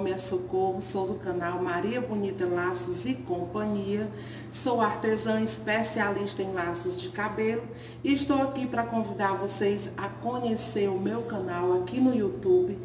nome é Socorro, sou do canal Maria Bonita Laços e Companhia. Sou artesã especialista em laços de cabelo e estou aqui para convidar vocês a conhecer o meu canal aqui no YouTube.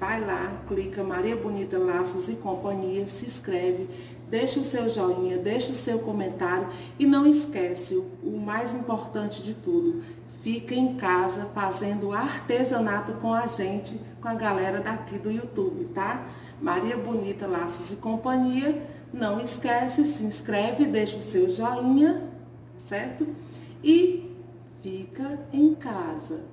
Vai lá, clica Maria Bonita Laços e Companhia, se inscreve, deixa o seu joinha, deixa o seu comentário e não esquece o mais importante de tudo, fica em casa fazendo artesanato com a gente, com a galera daqui do YouTube, tá? Maria Bonita Laços e Companhia. Não esquece, se inscreve, deixa o seu joinha, certo? E fica em casa.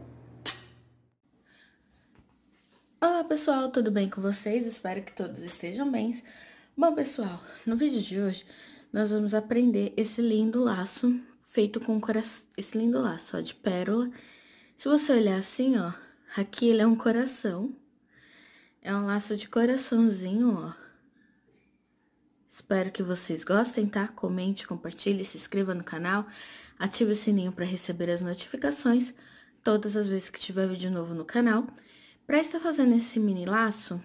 Olá pessoal, tudo bem com vocês? Espero que todos estejam bem. Bom pessoal, no vídeo de hoje nós vamos aprender esse lindo laço feito com esse lindo laço, ó, de pérola. Se você olhar assim, ó, aqui ele é um coração. É um laço de coraçãozinho, ó. Espero que vocês gostem, tá? Comente, compartilhe, se inscreva no canal, ative o sininho para receber as notificações todas as vezes que tiver vídeo novo no canal. Para estar fazendo esse mini laço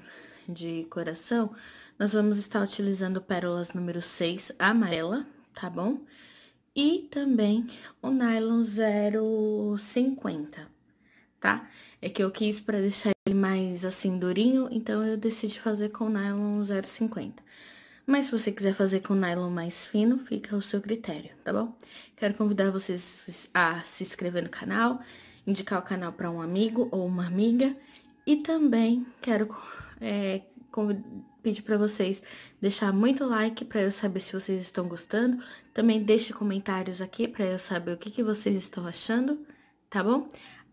de coração, nós vamos estar utilizando pérolas número 6 amarela, tá bom? e também o nylon 050, tá? É que eu quis para deixar ele mais assim durinho, então eu decidi fazer com nylon 050. Mas se você quiser fazer com nylon mais fino, fica ao seu critério, tá bom? Quero convidar vocês a se inscrever no canal, indicar o canal para um amigo ou uma amiga. E também quero é, pedir para vocês deixar muito like para eu saber se vocês estão gostando. Também deixe comentários aqui para eu saber o que, que vocês estão achando, tá bom?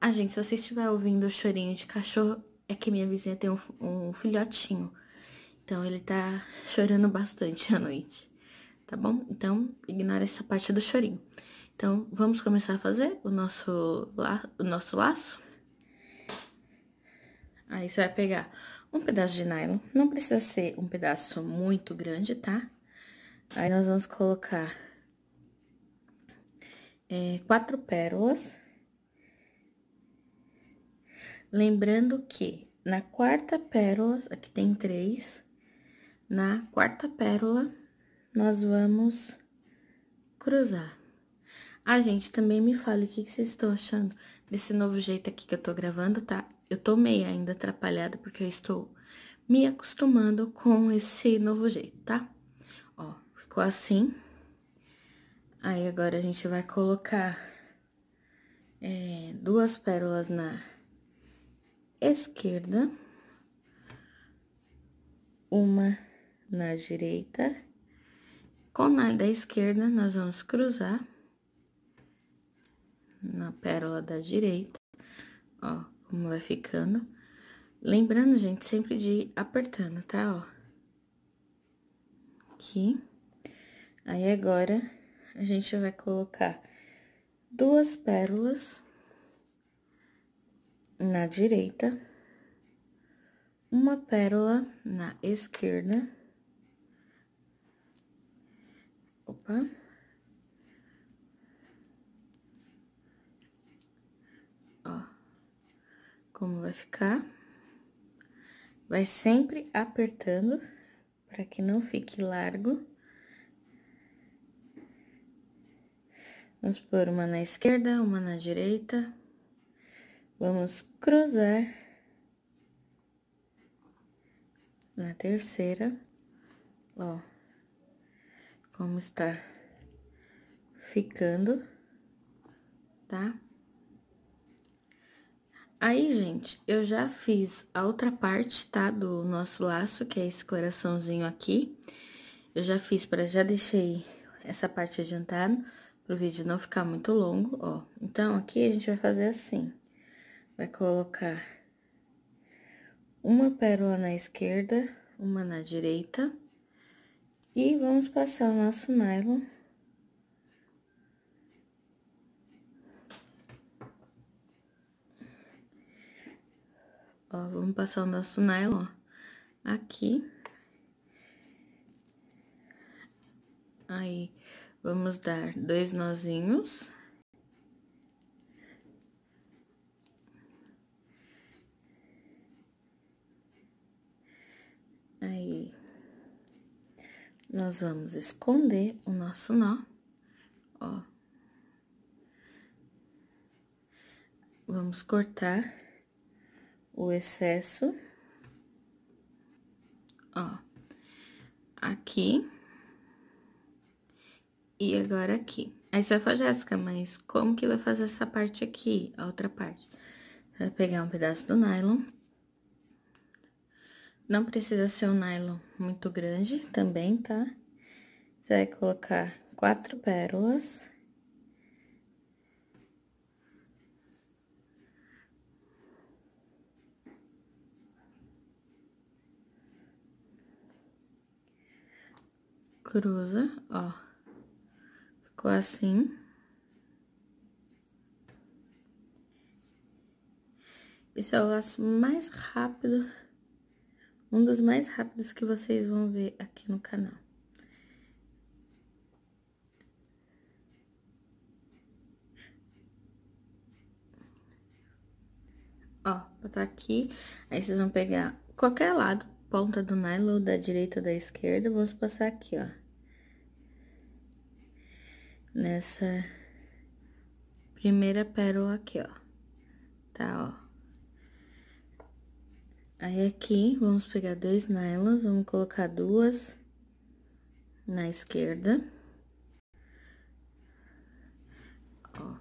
Ah, gente, se você estiver ouvindo o chorinho de cachorro, é que minha vizinha tem um, um filhotinho. Então, ele tá chorando bastante à noite, tá bom? Então, ignora essa parte do chorinho. Então, vamos começar a fazer o nosso, la o nosso laço? Aí, você vai pegar um pedaço de nylon. Não precisa ser um pedaço muito grande, tá? Aí, nós vamos colocar é, quatro pérolas. Lembrando que na quarta pérola, aqui tem três, na quarta pérola, nós vamos cruzar. Ah, gente, também me fale o que, que vocês estão achando desse novo jeito aqui que eu tô gravando, tá? Eu tô meio ainda atrapalhada porque eu estou me acostumando com esse novo jeito, tá? Ó, ficou assim. Aí, agora a gente vai colocar é, duas pérolas na esquerda, uma na direita. Com a da esquerda, nós vamos cruzar na pérola da direita, ó, como vai ficando. Lembrando, gente, sempre de ir apertando, tá, ó. Aqui. Aí, agora, a gente vai colocar duas pérolas na direita, uma pérola na esquerda. Opa. como vai ficar. Vai sempre apertando para que não fique largo. Vamos pôr uma na esquerda, uma na direita. Vamos cruzar na terceira, ó, como está ficando, tá? Aí, gente, eu já fiz a outra parte, tá? Do nosso laço, que é esse coraçãozinho aqui. Eu já fiz para já deixei essa parte adiantada, pro vídeo não ficar muito longo, ó. Então, aqui a gente vai fazer assim. Vai colocar uma pérola na esquerda, uma na direita. E vamos passar o nosso nylon Ó, vamos passar o nosso nylon aqui. Aí, vamos dar dois nozinhos. Nós vamos esconder o nosso nó, ó. Vamos cortar o excesso, ó, aqui e agora aqui. Aí você vai falar, Jéssica, mas como que vai fazer essa parte aqui, a outra parte? Você vai pegar um pedaço do nylon. Não precisa ser um nylon muito grande também, tá? Você vai colocar quatro pérolas. Cruza, ó. Ficou assim. Esse é o laço mais rápido, um dos mais rápidos que vocês vão ver aqui no canal. Ó, botar aqui, aí vocês vão pegar qualquer lado, ponta do nylon, da direita ou da esquerda, vamos passar aqui, ó nessa primeira pérola aqui, ó. Tá, ó. Aí, aqui, vamos pegar dois nylons, vamos colocar duas na esquerda. Ó.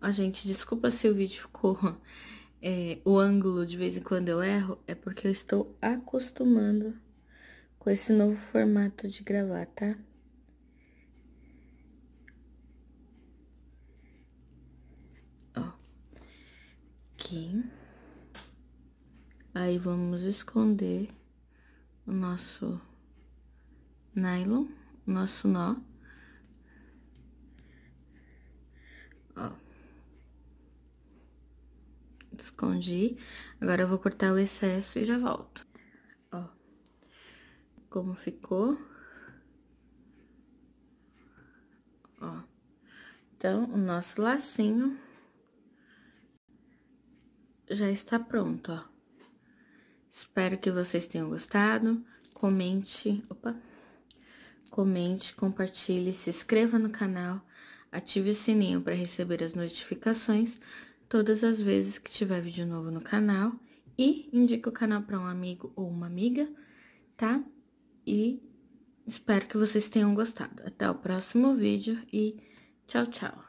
Ó, gente, desculpa se o vídeo ficou... É, o ângulo, de vez em quando eu erro, é porque eu estou acostumando com esse novo formato de gravar, tá? aqui. Aí, vamos esconder o nosso nylon, o nosso nó. Ó. Escondi. Agora, eu vou cortar o excesso e já volto. Ó. Como ficou. Ó. Então, o nosso lacinho já está pronto, ó. Espero que vocês tenham gostado. Comente, opa, comente, compartilhe, se inscreva no canal, ative o sininho para receber as notificações todas as vezes que tiver vídeo novo no canal e indique o canal para um amigo ou uma amiga, tá? E espero que vocês tenham gostado. Até o próximo vídeo e tchau, tchau!